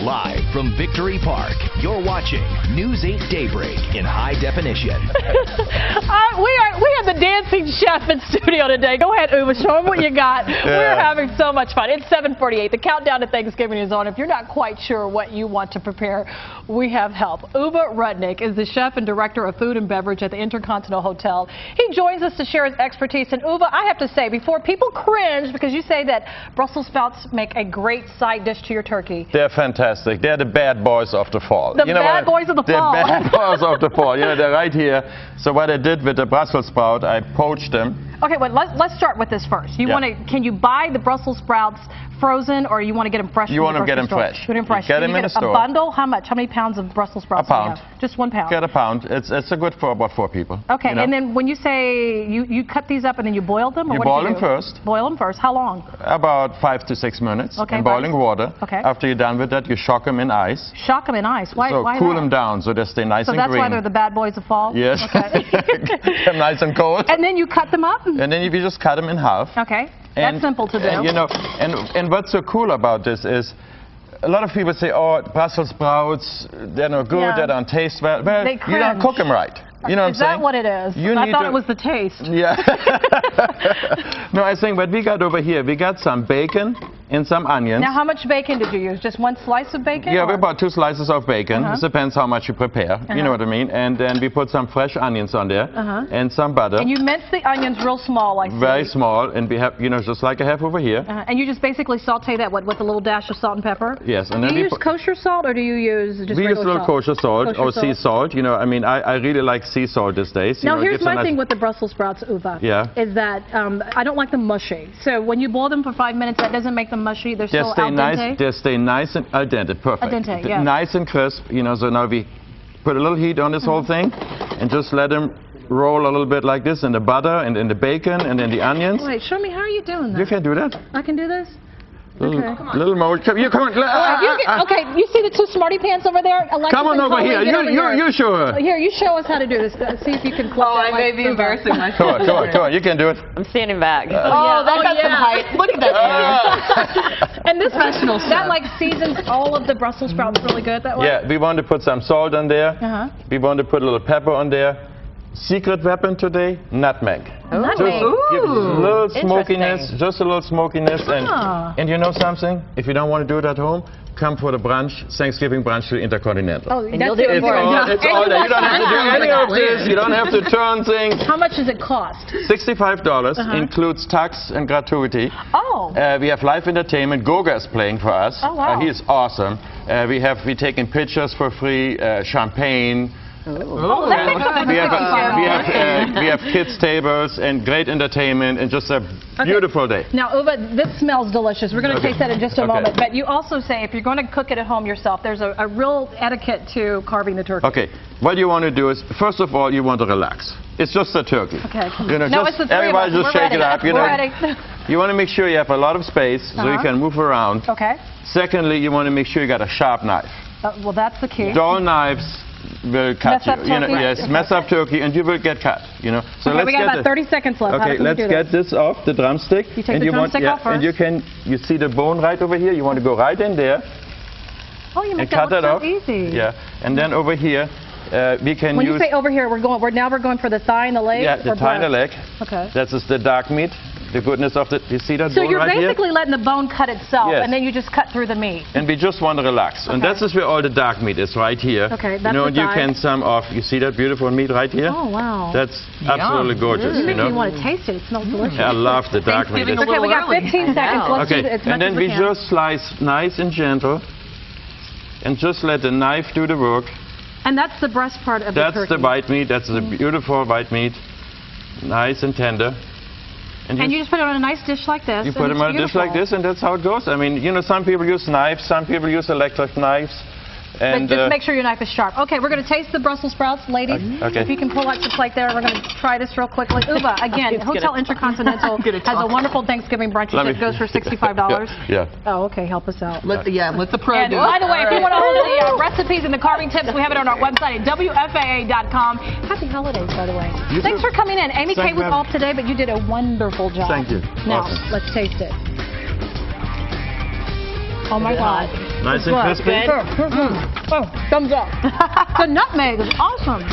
Live from Victory Park, you're watching News 8 Daybreak in high definition. Uh, we we have the dancing chef in studio today. Go ahead, Uma. Show them what you got. We're having so much fun. It's 7:48. The countdown to Thanksgiving is on. If you're not quite sure what you want to prepare, we have help. Uwe Rudnick is the chef and director of food and beverage at the Intercontinental Hotel. He joins us to share his expertise. And Uwe, I have to say, before people cringe because you say that Brussels sprouts make a great side dish to your turkey. They're fantastic. They're the bad boys of the fall. The bad boys of the they're fall. bad boys of the fall. You know, they're right here. So what I did with the Brussels sprout, I poached them. Okay, well, let's, let's start with this first. You Yeah. want to? Can you buy the Brussels sprouts frozen, or you want to get them fresh? You want to get them store? fresh. Get them You fresh. get them in the store. A bundle? How much? How many pounds of Brussels sprouts? do you pound. have? Just one pound. Get a pound. It's it's a good for about four people. Okay, you know? and then when you say you, you cut these up and then you boil them, or You what do boil you them do? first. Boil them first. How long? about five to six minutes Okay, in right. boiling water. Okay. After you're done with that, you shock them in ice. Shock them in ice. Why? so why cool them down so they stay nice So and that's green. why they're the bad boys of fall. yes. Okay. Nice and cold. and then you cut them up. And then if you just cut them in half. Okay. And, that's simple to do. and, you know, and and what's so cool about this is. A lot of people say, "Oh, Brussels sprouts, they're no good, Yeah. they don't taste well." Well, They you don't cook them right. You know what is I'm saying? Is that what it is? You I thought it was the taste. Yeah. no, I think what we got over here, we got some bacon and some onions. Now, how much bacon did you use? Just one slice of bacon? yeah, or- we about two slices of bacon. Uh-huh. It depends how much you prepare. You know what I mean? And then we put some fresh onions on there Uh-huh. and some butter. And you mince the onions real small, like very small, and we have, you know, just like I have over here. Uh, and you just basically saute that what, with a little dash of salt and pepper? Yes, and Do then you use kosher salt or do you use just regular salt? we use a little salt? kosher salt Kosher or sea salt. You know, I mean, I, I really like sea salt these days. You Now know, here's my nice- thing with the Brussels sprouts, Uwe. Yeah. Is that um, I don't like them mushy. So when you boil them for five minutes, that doesn't make them mushy. They're They still stay al nice. dente. They stay nice and al dente. Perfect. Al dente, yeah. Nice and crisp. You know. So now we put a little heat on this whole mm-hmm. thing, and just let them roll a little bit like this in the butter and in the bacon and in the onions. Wait, show me how are you doing that? You can do that. I can do this. Little, Okay. little more. Come, you come on. Uh, ah, you ah, get- ah. okay, you see the two smarty pants over there? Alexis Come on over Chloe, here. You, over you, here. you sure. Here, you show us how to do this. Uh, See if you can clip Oh, that I may be Uwe. embarrassing Come myself. on, come on, come on. You can do it. I'm standing back. Oh, oh, that oh, got some height. Look at that. And this Professional that like seasons all of the Brussels sprouts really good that way. yeah, we want to put some salt on there. Uh-huh. We want to put a little pepper on there. Secret weapon today, nutmeg. Nutmeg. Just give a little smokiness, just a little smokiness, and Ah. and you know something? If you don't want to do it at home, come for the brunch, Thanksgiving brunch to Intercontinental. Oh, And that's you'll do it it's all, us. it's all there. You don't have to do any of this. You don't have to turn things. How much does it cost? Sixty-five dollars Uh-huh. includes tax and gratuity. Oh. Uh, we have live entertainment. Goga is playing for us. Oh, wow. Uh, he is awesome. Uh, we have we taking pictures for free, uh, champagne. Oh, that makes We have, $65. we have, uh, we have kids tables and great entertainment and just a beautiful day. Now, Uwe, this smells delicious. We're going to Okay. taste that in just a Okay. moment. But you also say if you're going to cook it at home yourself, there's a, a real etiquette to carving the turkey. Okay, what you want to do is, first of all, you want to relax. It's just a turkey. Okay. You know, No, just it's the three of everybody us. just We're shake it up. You We're know, ready. you want to make sure you have a lot of space so you Uh-huh. can move around. Okay. Secondly, you want to make sure you got a sharp knife. Uh, well, that's the key. Dull knives will cut Mess you. you know, yes, mess up turkey, and you will get cut. You know. So Okay, let's we got get about 30 seconds left. Okay, let's get this? this off the drumstick. You take and the you want, drumstick yeah, off And you can, you see the bone right over here. You want to go right in there Oh, you make cut that look off. so easy. Yeah, and then over here, uh, we can When you say over here, we're going. We're now we're going for the thigh and the leg. yeah the thigh and the leg. Okay. That is the dark meat, the goodness of the. You see that So bone you're right here? basically letting the bone cut itself, Yes. and then you just cut through the meat. And we just want to relax. And Okay. that is where all the dark meat is, right here. Okay, that's You that's know, the and you thigh. can some off. You see that beautiful meat right here? Oh wow. That's absolutely gorgeous, you you make me want to taste it. It smells delicious. I love the dark meat. Thanksgiving It's- a Okay, we got little early. 15 seconds. know. Let's Okay, it as and then as we can. just slice nice and gentle, and just let the knife do the work. And that's the breast part of That's the turkey. That's the white meat. That's the beautiful white meat, nice and tender. And you just put it on a nice dish like this. You put them on a dish like this, and that's how it goes. I mean, you know, some people use knives, some people use electric knives, and but just uh, make sure your knife is sharp. Okay, we're going to taste the Brussels sprouts, ladies. Okay. If you can pull out your plate there, we're going to try this real quickly. Uwe, again, Hotel Intercontinental has a wonderful Thanksgiving brunch Let that goes for $65. Yeah. Oh, okay, help us out. Let the yeah, let the pro And do by the way, if you want to hold the uh, recipes and the carving tips, we have it on our website at WFAA.com. Happy holidays, by the way. You Thanks too. for coming in. Amy Thank Kay was off today, but you did a wonderful job. Thank you. Now, Awesome. let's taste it. Oh my it hot? God. Nice and Good. crispy. Good. Oh, mm-hmm. oh, thumbs up. the nutmeg is awesome.